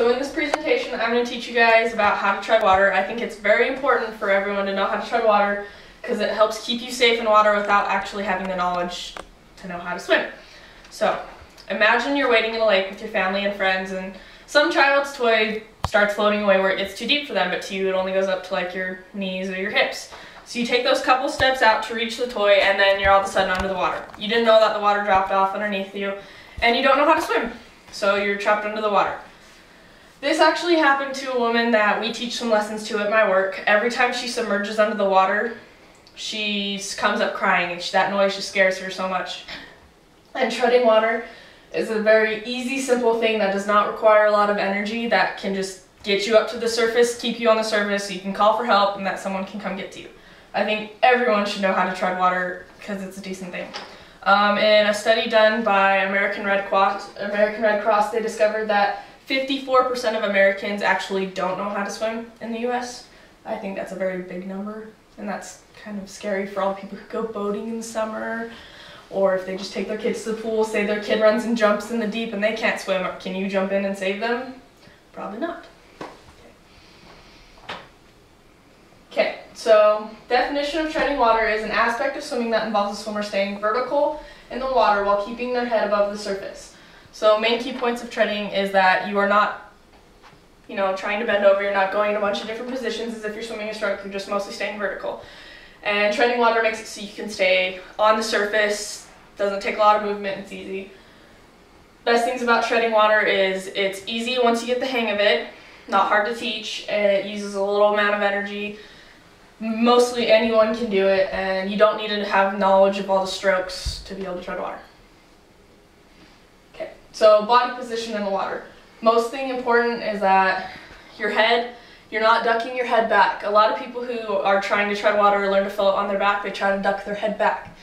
So in this presentation, I'm going to teach you guys about how to tread water. I think it's very important for everyone to know how to tread water because it helps keep you safe in water without actually having the knowledge to know how to swim. So imagine you're wading in a lake with your family and friends and some child's toy starts floating away where it gets too deep for them, but to you it only goes up to like your knees or your hips. So you take those couple steps out to reach the toy and then you're all of a sudden under the water. You didn't know that the water dropped off underneath you and you don't know how to swim. So you're trapped under the water. This actually happened to a woman that we teach some lessons to at my work. Every time she submerges under the water, she comes up crying and she, that noise just scares her so much. And treading water is a very easy, simple thing that does not require a lot of energy that can just get you up to the surface, keep you on the surface so you can call for help and that someone can come get to you. I think everyone should know how to tread water because it's a decent thing. Um, in a study done by American Red Cross, American Red Cross, they discovered that 54% of Americans actually don't know how to swim in the US. I think that's a very big number, and that's kind of scary for all the people who go boating in the summer, or if they just take their kids to the pool, say their kid runs and jumps in the deep and they can't swim, can you jump in and save them? Probably not. Okay, so definition of treading water is an aspect of swimming that involves a swimmer staying vertical in the water while keeping their head above the surface. So main key points of treading is that you are not, you know, trying to bend over, you're not going in a bunch of different positions as if you're swimming a stroke, you're just mostly staying vertical. And treading water makes it so you can stay on the surface, doesn't take a lot of movement, it's easy. Best things about treading water is it's easy once you get the hang of it, not hard to teach, it uses a little amount of energy, mostly anyone can do it, and you don't need to have knowledge of all the strokes to be able to tread water. So body position in the water. Most thing important is that your head, you're not ducking your head back. A lot of people who are trying to tread water or learn to float on their back, they try to duck their head back.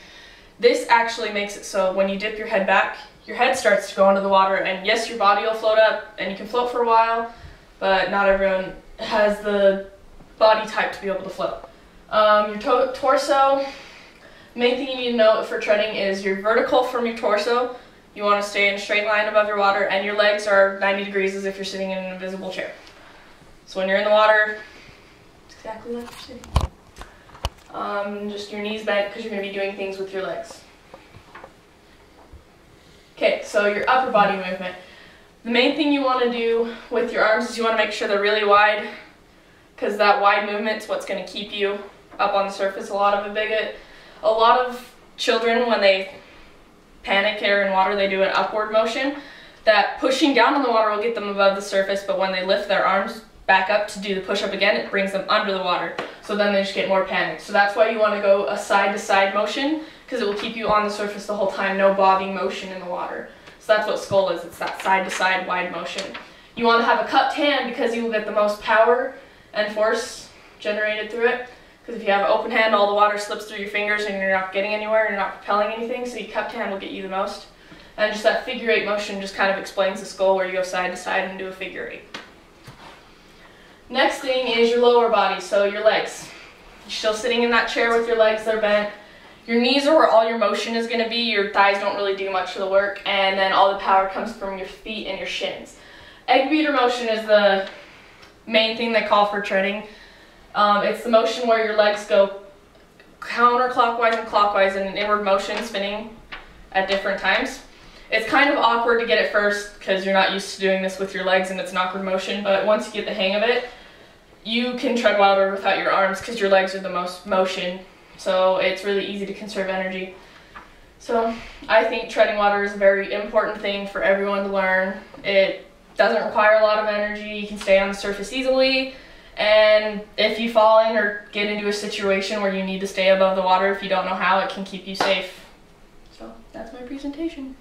This actually makes it so when you dip your head back, your head starts to go under the water and yes, your body will float up and you can float for a while, but not everyone has the body type to be able to float. Um, your to torso, main thing you need to know for treading is you're vertical from your torso, you want to stay in a straight line above your water, and your legs are 90 degrees as if you're sitting in an invisible chair. So when you're in the water, it's exactly like you're sitting. Um, just your knees bent because you're going to be doing things with your legs. Okay, so your upper body movement. The main thing you want to do with your arms is you want to make sure they're really wide because that wide movement is what's going to keep you up on the surface. A lot of a bigot. A lot of children, when they panic air in water, they do an upward motion. That pushing down on the water will get them above the surface, but when they lift their arms back up to do the push-up again, it brings them under the water. So then they just get more panicked. So that's why you want to go a side-to-side -side motion, because it will keep you on the surface the whole time, no bobbing motion in the water. So that's what SCULL is, it's that side-to-side -side wide motion. You want to have a cupped hand because you will get the most power and force generated through it. Because if you have an open hand, all the water slips through your fingers and you're not getting anywhere, you're not propelling anything, so your cupped hand will get you the most. And just that figure eight motion just kind of explains the SCULL where you go side to side and do a figure eight. Next thing is your lower body, so your legs. You're still sitting in that chair with your legs, they're bent. Your knees are where all your motion is going to be, your thighs don't really do much of the work, and then all the power comes from your feet and your shins. Egg beater motion is the main thing they call for treading. Um, it's the motion where your legs go counterclockwise and clockwise in an inward motion spinning at different times. It's kind of awkward to get it first because you're not used to doing this with your legs and it's an awkward motion, but once you get the hang of it, you can tread water without your arms because your legs are the most motion. So it's really easy to conserve energy. So I think treading water is a very important thing for everyone to learn. It doesn't require a lot of energy. You can stay on the surface easily. And if you fall in or get into a situation where you need to stay above the water, if you don't know how, it can keep you safe. So that's my presentation.